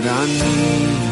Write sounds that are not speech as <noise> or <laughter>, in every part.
Lord, I need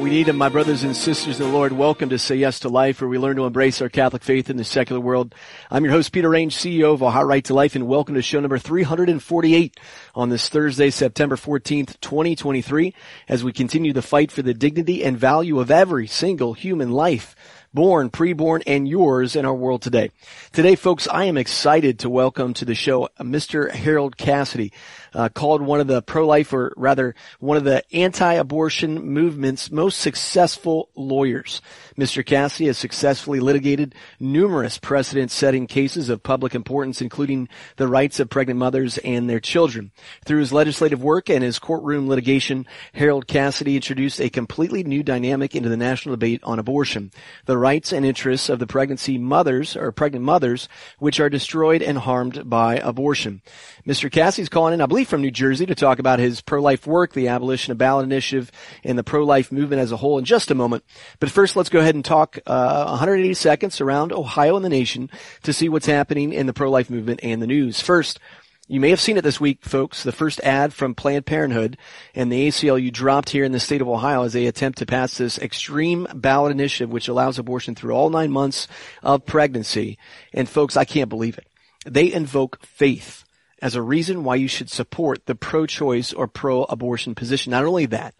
we need them, my brothers and sisters in the Lord. Welcome to Say Yes to Life, where we learn to embrace our Catholic faith in the secular world. I'm your host, Peter Range, CEO of Ohio Right to Life, and welcome to show number 348 on this Thursday, September 14th, 2023, as we continue the fight for the dignity and value of every single human life born, preborn, and yours in our world today. Today, folks, I am excited to welcome to the show Mr. Harold Cassidy, uh, called one of the pro-life, or rather, one of the anti-abortion movement's most successful lawyers. Mr. Cassidy has successfully litigated numerous precedent-setting cases of public importance, including the rights of pregnant mothers and their children. Through his legislative work and his courtroom litigation, Harold Cassidy introduced a completely new dynamic into the national debate on abortion. The rights and interests of the pregnancy mothers or pregnant mothers, which are destroyed and harmed by abortion. Mr. Cassidy's calling in, I believe, from New Jersey to talk about his pro-life work, the abolition of ballot initiative, and the pro-life movement as a whole in just a moment. But first, let's go ahead and talk uh, 180 seconds around Ohio and the nation to see what's happening in the pro-life movement and the news. First, you may have seen it this week, folks. The first ad from Planned Parenthood and the ACLU dropped here in the state of Ohio as they attempt to pass this extreme ballot initiative, which allows abortion through all nine months of pregnancy. And folks, I can't believe it. They invoke faith as a reason why you should support the pro-choice or pro-abortion position. Not only that,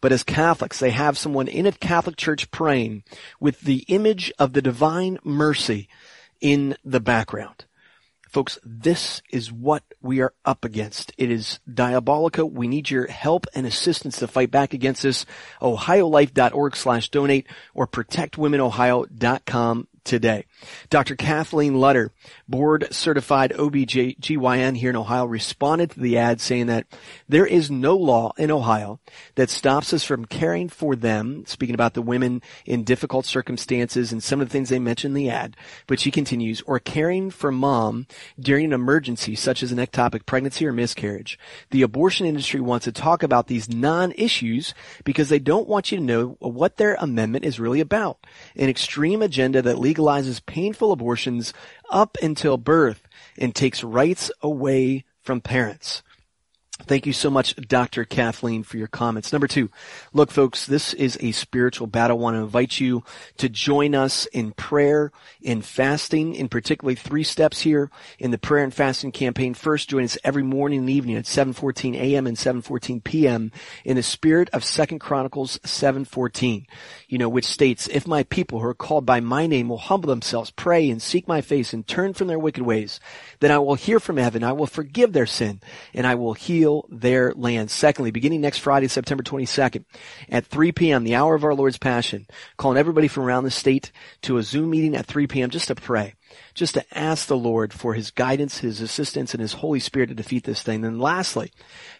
but as Catholics, they have someone in a Catholic church praying with the image of the divine mercy in the background. Folks, this is what we are up against. It is diabolical. We need your help and assistance to fight back against this. OhioLife.org slash donate or protectwomenohio.com today. Dr. Kathleen Lutter, board certified OBGYN here in Ohio, responded to the ad saying that there is no law in Ohio that stops us from caring for them, speaking about the women in difficult circumstances and some of the things they mentioned in the ad, but she continues, or caring for mom during an emergency such as an ectopic pregnancy or miscarriage. The abortion industry wants to talk about these non-issues because they don't want you to know what their amendment is really about. An extreme agenda that legalizes painful abortions up until birth and takes rights away from parents. Thank you so much, Dr. Kathleen, for your comments. Number two, look, folks, this is a spiritual battle. I want to invite you to join us in prayer, in fasting, in particularly three steps here in the prayer and fasting campaign. First, join us every morning and evening at 7:14 a.m. and 7:14 p.m. in the spirit of Second Chronicles 7:14. You know, which states, "If my people who are called by my name will humble themselves, pray and seek my face and turn from their wicked ways, then I will hear from heaven, I will forgive their sin, and I will heal their land. Secondly, beginning next Friday, September 22nd at 3 p.m., the hour of our Lord's Passion, calling everybody from around the state to a Zoom meeting at 3 p.m. just to pray just to ask the Lord for His guidance, His assistance, and His Holy Spirit to defeat this thing. And lastly,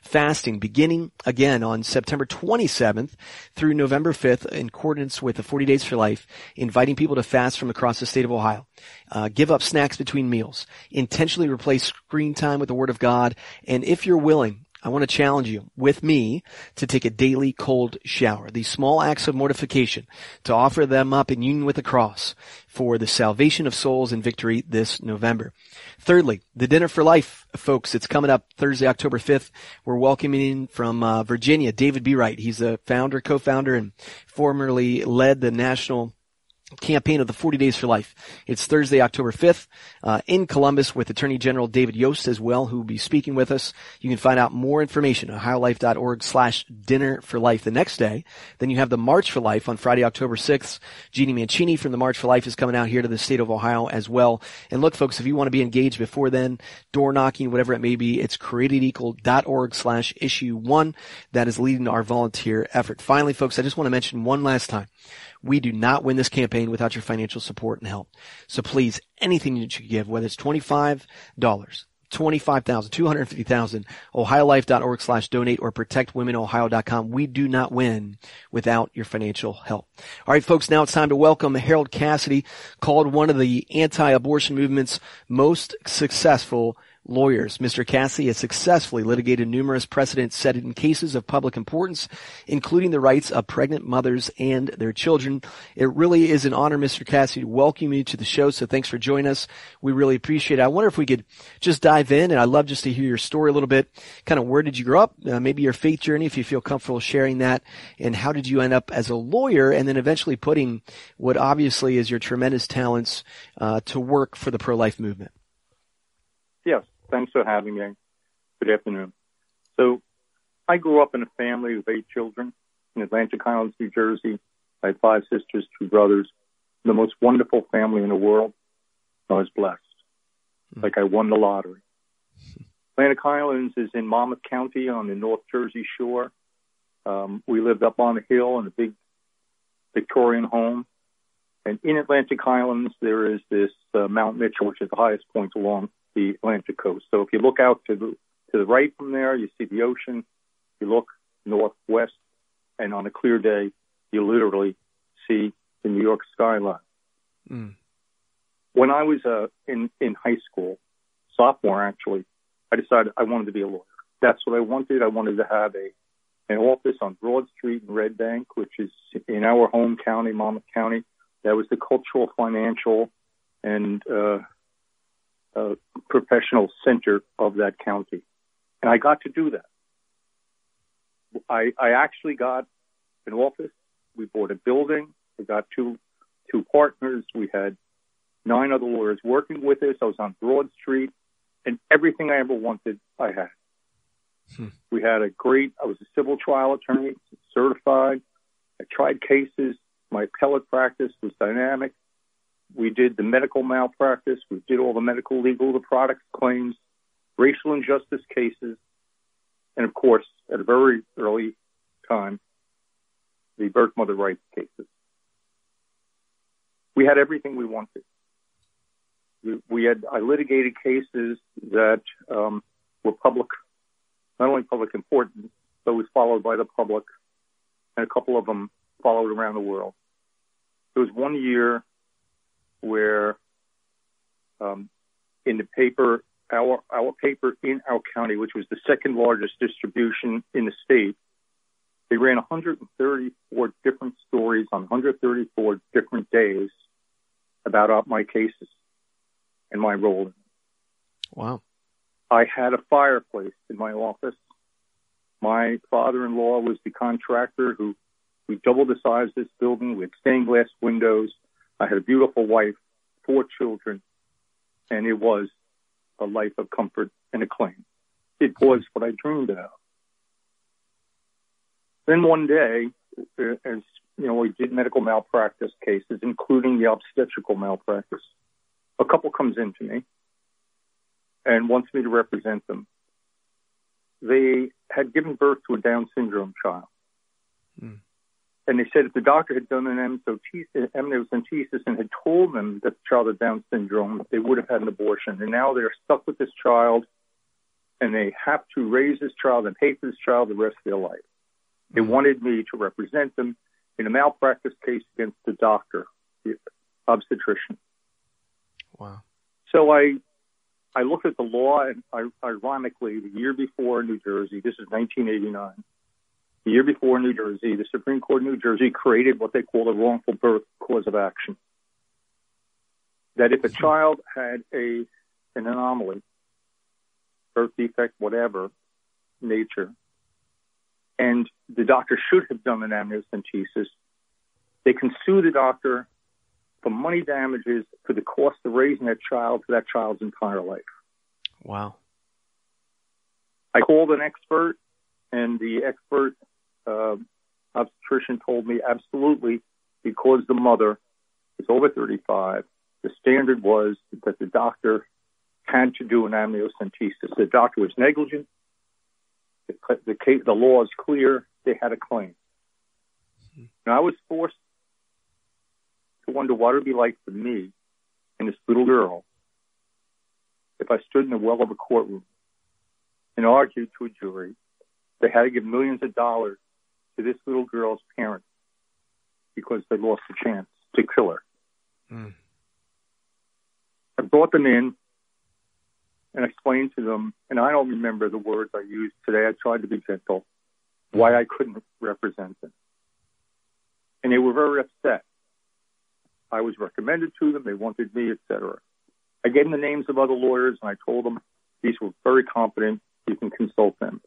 fasting beginning again on September 27th through November 5th in accordance with the 40 Days for Life, inviting people to fast from across the state of Ohio. Uh, give up snacks between meals. Intentionally replace screen time with the Word of God. And if you're willing, I want to challenge you with me to take a daily cold shower. These small acts of mortification to offer them up in union with the cross for the salvation of souls and victory this November. Thirdly, the dinner for life, folks. It's coming up Thursday, October 5th. We're welcoming from uh, Virginia, David Bereit. He's a founder, co-founder, and formerly led the national campaign of the 40 Days for Life. It's Thursday, October 5th, uh, in Columbus with Attorney General David Yost as well, who will be speaking with us. You can find out more information at ohiolife.org slash dinner for life the next day. Then you have the March for Life on Friday, October 6th. Jeanne Mancini from the March for Life is coming out here to the state of Ohio as well. And look, folks, if you want to be engaged before then, door knocking, whatever it may be, it's createdequal.org slash issue one. That is leading our volunteer effort. Finally, folks, I just want to mention one last time. We do not win this campaign without your financial support and help. So please, anything that you give, whether it's $25, 25,000, 250,000, ohiolife.org slash donate or protectwomenohio.com. We do not win without your financial help. All right, folks, now it's time to welcome Harold Cassidy, called one of the anti-abortion movement's most successful lawyers. Mr. Cassie has successfully litigated numerous precedents set in cases of public importance, including the rights of pregnant mothers and their children. It really is an honor, Mr. Cassie, to welcome you to the show. So thanks for joining us. We really appreciate it. I wonder if we could just dive in, and I'd love just to hear your story a little bit. Kind of where did you grow up? Uh, maybe your faith journey, if you feel comfortable sharing that, and how did you end up as a lawyer, and then eventually putting what obviously is your tremendous talents uh, to work for the pro-life movement. Yes. Thanks for having me. Good afternoon. So I grew up in a family of eight children in Atlantic Highlands, New Jersey. I had five sisters, two brothers, the most wonderful family in the world. I was blessed, mm-hmm. like I won the lottery. Atlantic Highlands is in Monmouth County on the North Jersey shore. Um, we lived up on a hill in a big Victorian home. And in Atlantic Highlands, there is this uh, Mount Mitchill, which is the highest point along the Atlantic coast. So if you look out to the to the right from there, you see the ocean. You look northwest, and on a clear day, you literally see the New York skyline. Mm. When I was uh, in in high school, sophomore actually, I decided I wanted to be a lawyer. That's what I wanted. I wanted to have a an office on Broad Street in Red Bank, which is in our home county, Monmouth County. That was the cultural, financial, and uh, uh, professional center of that county. And I got to do that. I, I actually got an office. We bought a building. We got two, two partners. We had nine other lawyers working with us. I was on Broad Street and everything I ever wanted, I had. Hmm. We had a great, I was a civil trial attorney, certified. I tried cases. My appellate practice was dynamic. We did the medical malpractice. We did all the medical legal, the products claims, racial injustice cases, and of course, at a very early time, the birth mother rights cases. We had everything we wanted. We, we had I litigated cases that um, were public, not only public importance, but was followed by the public, and a couple of them followed around the world. There was one year where um, in the paper, our our paper in our county, which was the second largest distribution in the state, they ran 134 different stories on 134 different days about my cases and my role. Wow. I had a fireplace in my office. My father-in-law was the contractor who we doubled the size of this building with stained glass windows. I had a beautiful wife, four children, and it was a life of comfort and acclaim. It was what I dreamed of. Then one day, uh, as you know, we did medical malpractice cases, including the obstetrical malpractice. A couple comes in to me and wants me to represent them. They had given birth to a Down syndrome child. Mm. And they said if the doctor had done an amniocentesis and had told them that the child had Down syndrome, they would have had an abortion. And now they're stuck with this child, and they have to raise this child and pay for this child the rest of their life. They mm-hmm. wanted me to represent them in a malpractice case against the doctor, the obstetrician. Wow. So I I looked at the law, and I, ironically, the year before in New Jersey, this is 1989, the year before in New Jersey, the Supreme Court of New Jersey created what they call a wrongful birth cause of action. That if a child had a an anomaly, birth defect, whatever nature, and the doctor should have done an amniocentesis, they can sue the doctor for money damages for the cost of raising that child for that child's entire life. Wow. I called an expert, and the expert uh, obstetrician told me absolutely because the mother is over 35, the standard was that the doctor had to do an amniocentesis. The doctor was negligent. The, the, case, the law is clear. They had a claim. And I was forced to wonder what it would be like for me and this little girl if I stood in the well of a courtroom and argued to a jury, they had to give millions of dollars to this little girl's parents because they lost the chance to kill her. Mm. I brought them in and explained to them, and I don't remember the words I used today. I tried to be gentle, why I couldn't represent them. And they were very upset. I was recommended to them, they wanted me, etc. I gave them the names of other lawyers, and I told them these were very competent, you can consult them.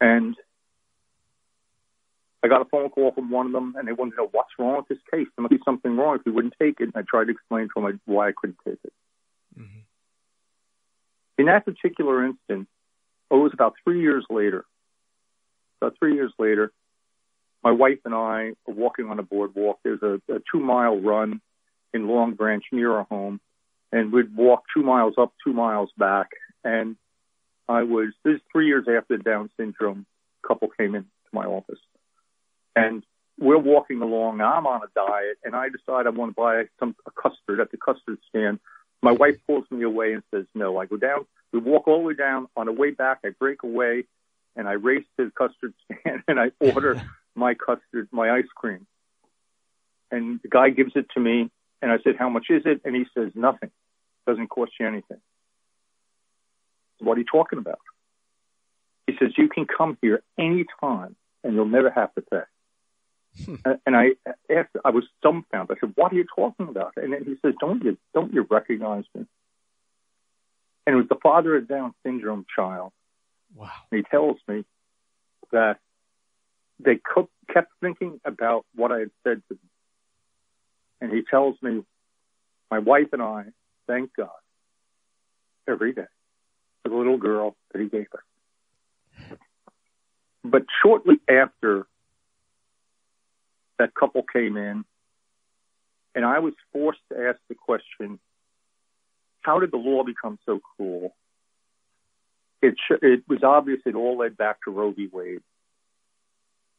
And I got a phone call from one of them, and they wanted to know what's wrong with this case. There must be something wrong if we wouldn't take it. And I tried to explain to them why I couldn't take it. Mm-hmm. In that particular instance, oh, it was about three years later. About three years later, my wife and I were walking on a boardwalk. There's a, a two mile run in Long Branch near our home, and we'd walk two miles up, two miles back. And I was this is three years after the Down syndrome couple came into my office, and we're walking along. I'm on a diet, and I decide I want to buy some a custard at the custard stand. My wife pulls me away and says no. I go down. We walk all the way down. On the way back, I break away, and I race to the custard <laughs> stand, and I order <laughs> my custard, my ice cream. And the guy gives it to me, and I said, "How much is it?" And he says, "Nothing. Doesn't cost you anything." What are you talking about? He says, you can come here anytime and you'll never have to pay. Hmm. and I asked, I was dumbfounded. I said, what are you talking about? And then he says, don't you, don't you recognize me? And it was the father of Down syndrome child. Wow. And he tells me that they kept thinking about what I had said to them. And he tells me, my wife and I thank God every day for the little girl that he gave us. But shortly after that couple came in, and I was forced to ask the question, how did the law become so cruel? It, sh- it was obvious it all led back to Roe v. Wade.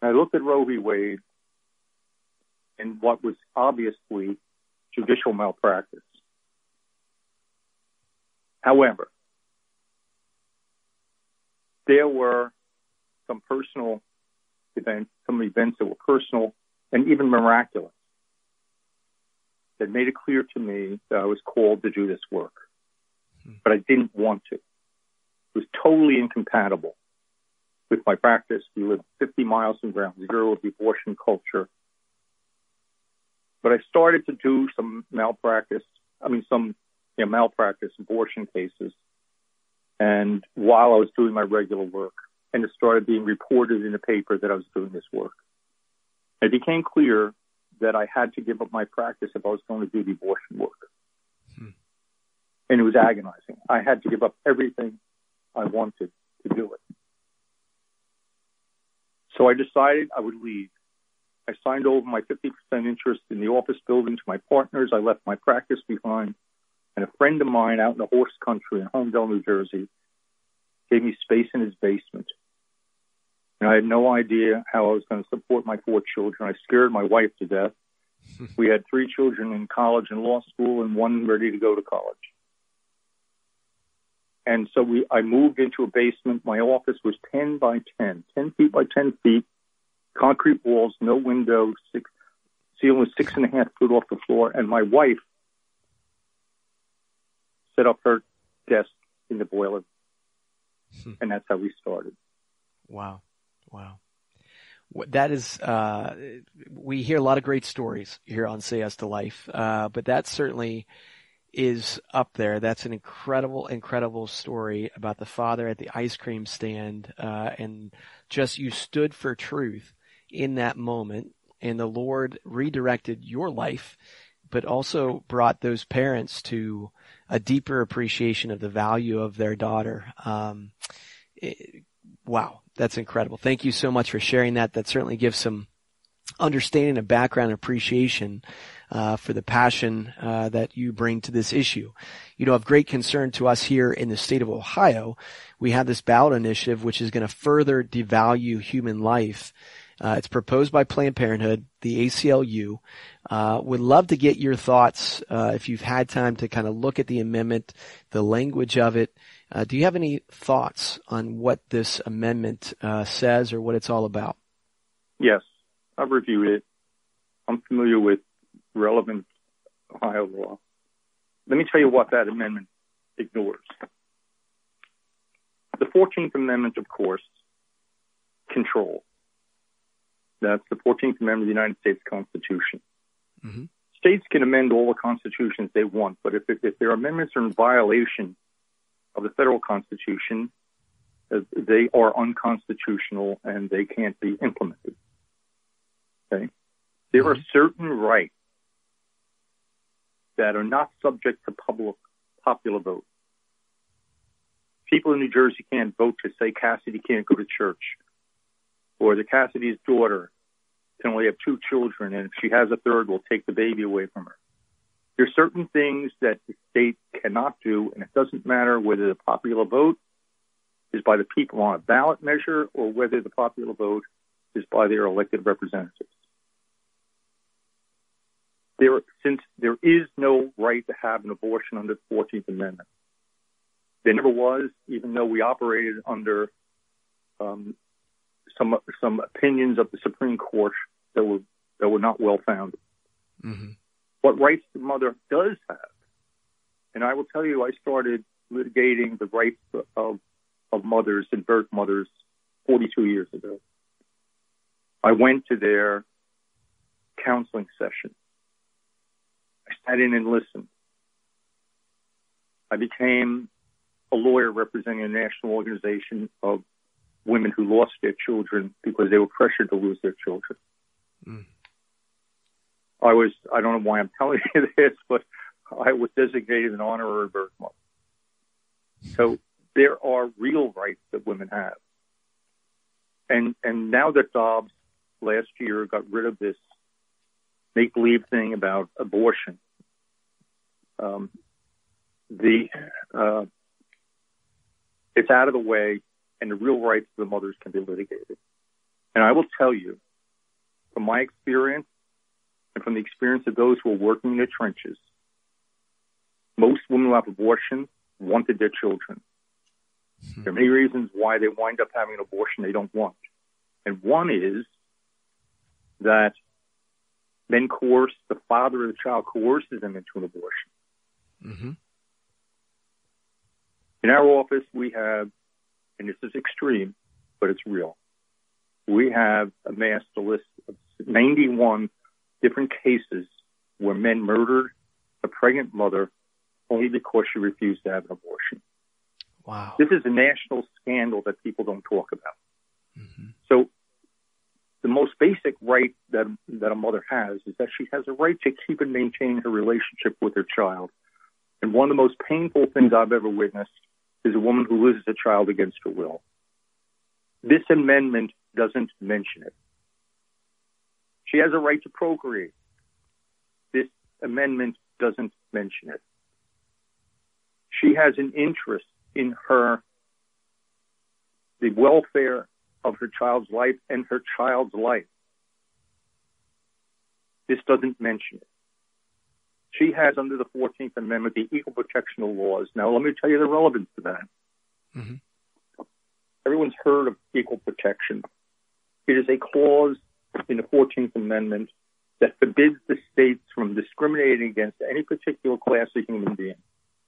And I looked at Roe v. Wade and what was obviously judicial malpractice. However, there were some personal events, some events that were personal and even miraculous that made it clear to me that I was called to do this work. Hmm. But I didn't want to. It was totally incompatible with my practice. We lived 50 miles from ground zero of the abortion culture. But I started to do some malpractice, I mean, some you know, malpractice abortion cases. And while I was doing my regular work, and it started being reported in the paper that I was doing this work, it became clear that I had to give up my practice if I was going to do the abortion work. Hmm. And it was agonizing. I had to give up everything I wanted to do it. So I decided I would leave. I signed over my 50% interest in the office building to my partners. I left my practice behind. And a friend of mine out in the horse country in Holmdel, New Jersey, gave me space in his basement. I had no idea how I was going to support my four children. I scared my wife to death. <laughs> we had three children in college and law school and one ready to go to college. And so we, I moved into a basement. My office was 10 by 10, 10 feet by 10 feet, concrete walls, no windows, six, ceiling was six and a half foot off the floor. And my wife set up her desk in the boiler. Hmm. and that's how we started. Wow. Wow. That is, uh, we hear a lot of great stories here on Say Yes to Life, uh, but that certainly is up there. That's an incredible, incredible story about the father at the ice cream stand, uh, and just you stood for truth in that moment and the Lord redirected your life, but also brought those parents to a deeper appreciation of the value of their daughter. Um, it, wow, that's incredible. Thank you so much for sharing that. That certainly gives some understanding and background appreciation uh, for the passion uh, that you bring to this issue. You know, of great concern to us here in the state of Ohio, we have this ballot initiative which is going to further devalue human life Uh, it's proposed by Planned Parenthood, the ACLU. Uh, would love to get your thoughts uh, if you've had time to kind of look at the amendment, the language of it. Uh, do you have any thoughts on what this amendment uh, says or what it's all about? Yes, I've reviewed it. I'm familiar with relevant Ohio law. Let me tell you what that amendment ignores. The 14th Amendment, of course, controls. That's the 14th Amendment of the United States Constitution. Mm-hmm. States can amend all the constitutions they want, but if, if their amendments are in violation of the federal constitution, they are unconstitutional and they can't be implemented. Okay? There mm-hmm. are certain rights that are not subject to public popular vote. People in New Jersey can't vote to say Cassidy can't go to church, or that Cassidy's daughter can only have two children, and if she has a third, we'll take the baby away from her. There are certain things that the state cannot do, and it doesn't matter whether the popular vote is by the people on a ballot measure or whether the popular vote is by their elected representatives. There, since there is no right to have an abortion under the 14th Amendment, there never was, even though we operated under um, some some opinions of the Supreme Court that were that were not well founded. Mm-hmm. What rights the mother does have, and I will tell you, I started litigating the rights of of mothers and birth mothers 42 years ago. I went to their counseling session. I sat in and listened. I became a lawyer representing a national organization of women who lost their children because they were pressured to lose their children. Mm. I was, I don't know why I'm telling you <laughs> this, but I was designated an honorary birth mother. So there are real rights that women have. And, and now that Dobbs last year got rid of this make believe thing about abortion, um, the, uh, it's out of the way and the real rights of the mothers can be litigated. And I will tell you, from my experience and from the experience of those who are working in the trenches, most women who have abortion wanted their children. Hmm. There are many reasons why they wind up having an abortion they don't want. And one is that men coerce, the father of the child coerces them into an abortion. Mm-hmm. In our office, we have and this is extreme, but it's real. We have amassed a list of 91 different cases where men murdered a pregnant mother only because she refused to have an abortion. Wow. This is a national scandal that people don't talk about. Mm-hmm. So the most basic right that that a mother has is that she has a right to keep and maintain her relationship with her child. And one of the most painful things I've ever witnessed is a woman who loses a child against her will. This amendment doesn't mention it. She has a right to procreate. This amendment doesn't mention it. She has an interest in her, the welfare of her child's life and her child's life. This doesn't mention it. She has, under the 14th Amendment, the equal protection of laws. Now, let me tell you the relevance to that. Mm-hmm. Everyone's heard of equal protection. It is a clause in the 14th Amendment that forbids the states from discriminating against any particular class of human being.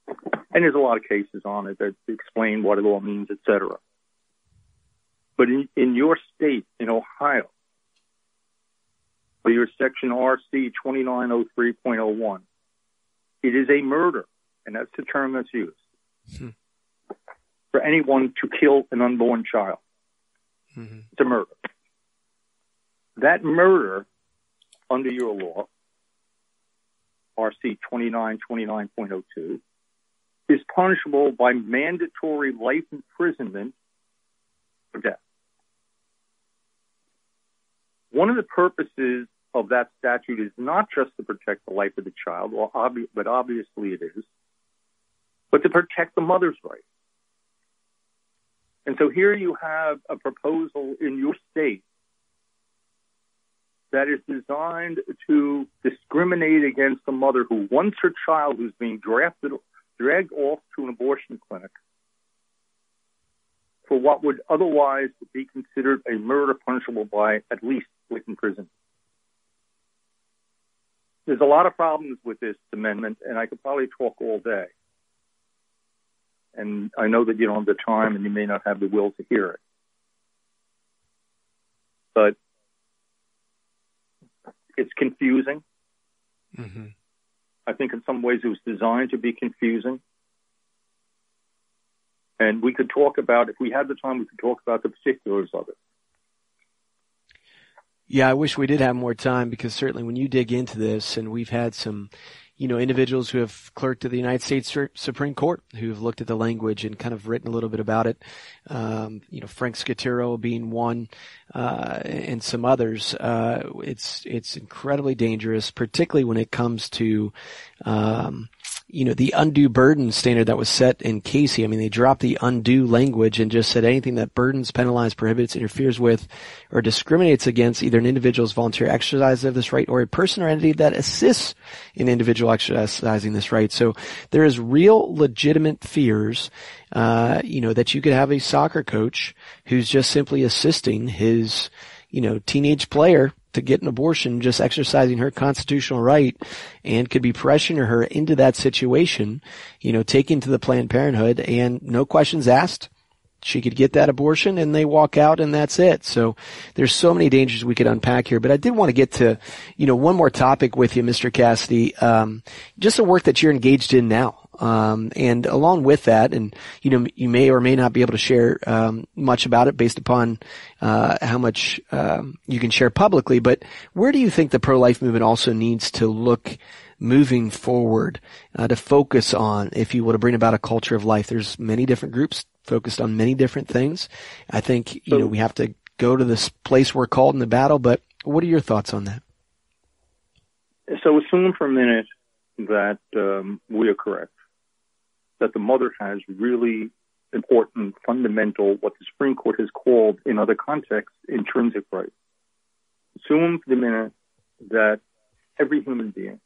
And there's a lot of cases on it that explain what it all means, etc. But in, in your state, in Ohio, for your section RC 2903.01, it is a murder, and that's the term that's used hmm. for anyone to kill an unborn child. Mm-hmm. It's a murder. That murder, under your law, RC 2929.02, is punishable by mandatory life imprisonment or death. One of the purposes of that statute is not just to protect the life of the child, but obviously it is, but to protect the mother's rights. And so here you have a proposal in your state that is designed to discriminate against a mother who wants her child who's being drafted, dragged off to an abortion clinic for what would otherwise be considered a murder punishable by at least life in prison. There's a lot of problems with this amendment, and I could probably talk all day. And I know that you don't have the time and you may not have the will to hear it. But it's confusing. Mm-hmm. I think in some ways it was designed to be confusing. And we could talk about, if we had the time, we could talk about the particulars of it. Yeah, I wish we did have more time because certainly when you dig into this, and we've had some, you know, individuals who have clerked at the United States Supreme Court who have looked at the language and kind of written a little bit about it. Um, you know, Frank Scaturro being one, uh, and some others. Uh, it's it's incredibly dangerous, particularly when it comes to, um, you know, the undue burden standard that was set in Casey. I mean, they dropped the undue language and just said anything that burdens, penalizes, prohibits, interferes with, or discriminates against either an individual's voluntary exercise of this right or a person or entity that assists in individual exercising this right. So there is real legitimate fears, uh, you know, that you could have a soccer coach who's just simply assisting his, you know, teenage player to get an abortion, just exercising her constitutional right and could be pressuring her into that situation, you know, taken to the Planned Parenthood and no questions asked. She could get that abortion and they walk out and that's it. So there's so many dangers we could unpack here, but I did want to get to, you know, one more topic with you, Mr. Cassidy. Um, just the work that you're engaged in now. Um, and along with that, and you know, you may or may not be able to share um, much about it based upon uh, how much um, you can share publicly. But where do you think the pro-life movement also needs to look moving forward uh, to focus on, if you will, to bring about a culture of life? There's many different groups focused on many different things. I think you know we have to go to this place we're called in the battle. But what are your thoughts on that? So assume for a minute that um, we are correct that the mother has really important, fundamental, what the Supreme Court has called in other contexts, intrinsic rights. Assume for the minute that every human being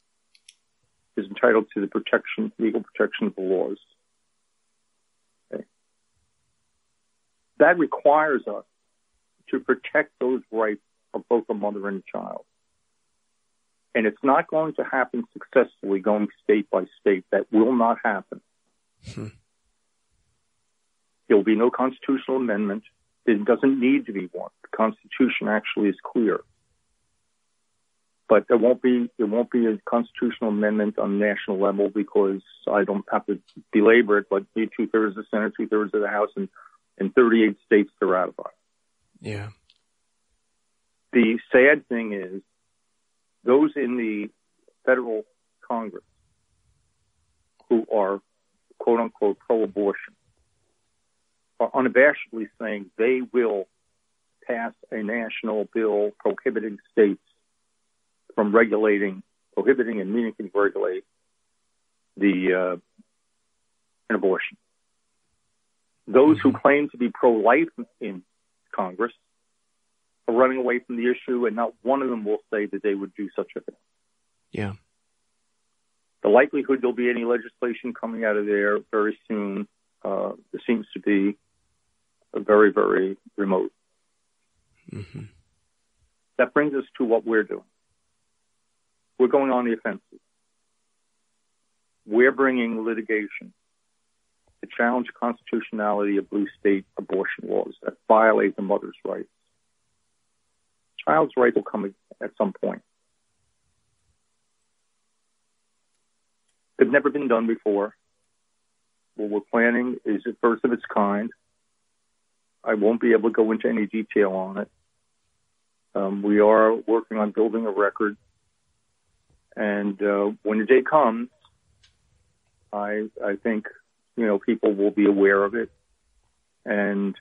is entitled to the protection, legal protection of the laws. Okay. That requires us to protect those rights of both a mother and a child. And it's not going to happen successfully going state by state. That will not happen Hmm. There will be no constitutional amendment. It doesn't need to be one. The Constitution actually is clear. But there won't be there won't be a constitutional amendment on the national level because I don't have to belabor it, but two thirds of the Senate, two thirds of the House, and, and 38 states to ratify. Yeah. The sad thing is, those in the federal Congress who are quote unquote pro abortion are unabashedly saying they will pass a national bill prohibiting states from regulating, prohibiting and meaningfully regulate the uh, an abortion. Those who mm-hmm. claim to be pro-life in Congress are running away from the issue, and not one of them will say that they would do such a thing. Yeah the likelihood there'll be any legislation coming out of there very soon uh, seems to be very, very remote. Mm-hmm. That brings us to what we're doing. We're going on the offensive. We're bringing litigation to challenge the constitutionality of blue state abortion laws that violate the mother's rights. Child's right will come at some point. They've never been done before. What we're planning is the first of its kind. I won't be able to go into any detail on it. Um, we are working on building a record, and uh, when the day comes, I I think you know people will be aware of it, and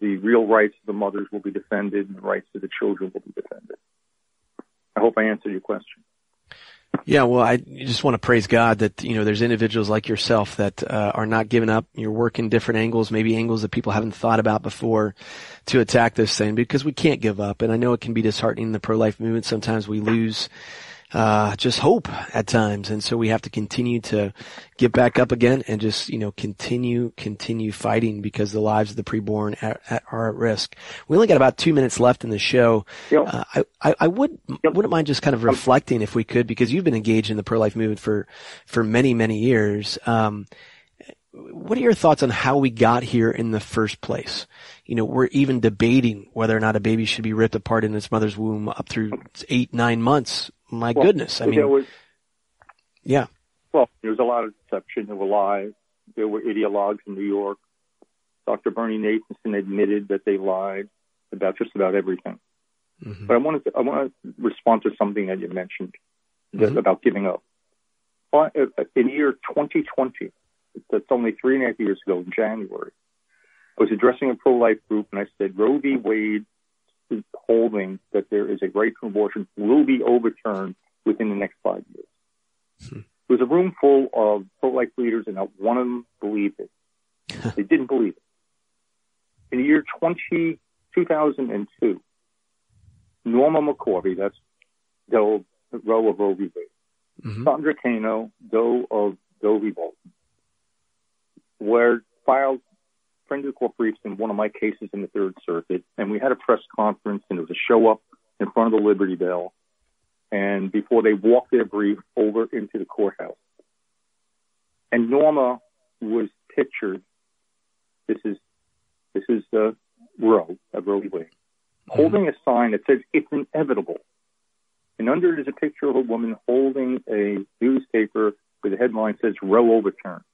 the real rights of the mothers will be defended, and the rights of the children will be defended. I hope I answered your question. Yeah, well, I just want to praise God that, you know, there's individuals like yourself that uh, are not giving up. You're working different angles, maybe angles that people haven't thought about before to attack this thing because we can't give up. And I know it can be disheartening in the pro-life movement. Sometimes we lose uh, just hope at times. And so we have to continue to get back up again and just, you know, continue, continue fighting because the lives of the preborn are, are at risk. We only got about two minutes left in the show. Yep. Uh, I, I, I would, Yep. wouldn't mind just kind of reflecting if we could, because you've been engaged in the pro-life movement for, for many, many years. Um, what are your thoughts on how we got here in the first place? You know, we're even debating whether or not a baby should be ripped apart in its mother's womb up through eight, nine months. My Well, goodness. I mean, was yeah. well, there was a lot of deception. There were lies. There were ideologues in New York. Dr. Bernie Nathanson admitted that they lied about just about everything. Mhm. But I wanted to, I want to respond to something that you mentioned Mhm. about giving up. Uh, In year 2020, that's only three and a half years ago in January, I was addressing a pro-life group and I said Roe v. Wade is holding that there is a right to abortion will be overturned within the next five years. Hmm. There was a room full of pro-life leaders and not one of them believed it. <laughs> they didn't believe it. In the year 20, 2002, Norma McCorvey, that's Doe, Roe of Roe v. Wade, Mhm. Sandra Cano, Doe of Doe v. Bolton, were filed friendly court briefs in one of my cases in the Third Circuit, and we had a press conference, and there was a show up in front of the Liberty Bell, and before they walked their brief over into the courthouse. And Norma was pictured. This is this is uh, Roe of Roe v. Wade, holding a sign that says it's inevitable. And under it is a picture of a woman holding a newspaper with a headline that says Roe overturned.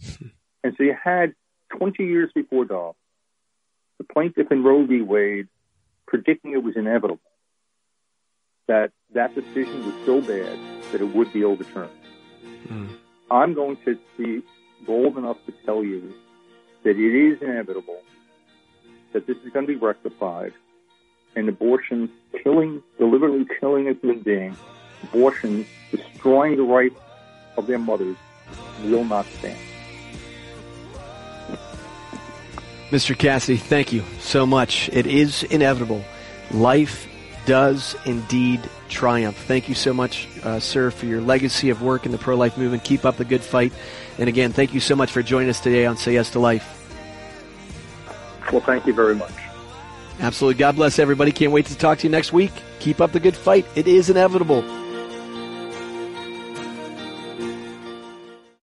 <laughs> and so you had 20 years before Dobbs, the plaintiff in Roe v. Wade predicting it was inevitable, that that decision was so bad that it would be overturned. Mm. I'm going to be bold enough to tell you that it is inevitable that this is going to be rectified and abortion killing, deliberately killing a human being, abortion destroying the rights of their mothers will not stand. Mr. Cassidy, thank you so much. It is inevitable. Life does indeed triumph. Thank you so much, uh, sir, for your legacy of work in the pro-life movement. Keep up the good fight. And again, thank you so much for joining us today on Say Yes to Life. Well, thank you very much. Absolutely. God bless everybody. Can't wait to talk to you next week. Keep up the good fight. It is inevitable.